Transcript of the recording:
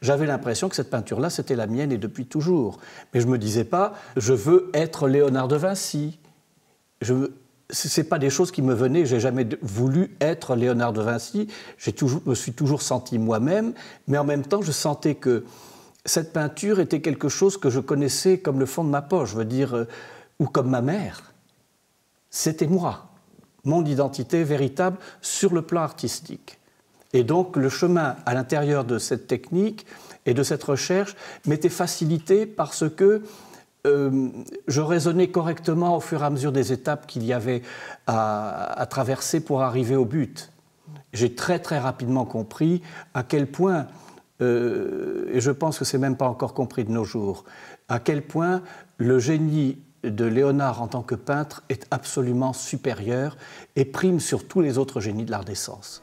J'avais l'impression que cette peinture-là, c'était la mienne et depuis toujours. Mais je ne me disais pas, je veux être Léonard de Vinci. Ce n'est pas des choses qui me venaient. J'ai jamais voulu être Léonard de Vinci. Je me suis toujours senti moi-même, mais en même temps, je sentais que cette peinture était quelque chose que je connaissais comme le fond de ma poche, je veux dire, euh, ou comme ma mère. C'était moi, mon identité véritable sur le plan artistique. Et donc le chemin à l'intérieur de cette technique et de cette recherche m'était facilité parce que euh, je raisonnais correctement au fur et à mesure des étapes qu'il y avait à, traverser pour arriver au but. J'ai très très rapidement compris à quel point, euh, et je pense que c'est même pas encore compris de nos jours, à quel point le génie de Léonard en tant que peintre est absolument supérieur et prime sur tous les autres génies de l'art d'essence.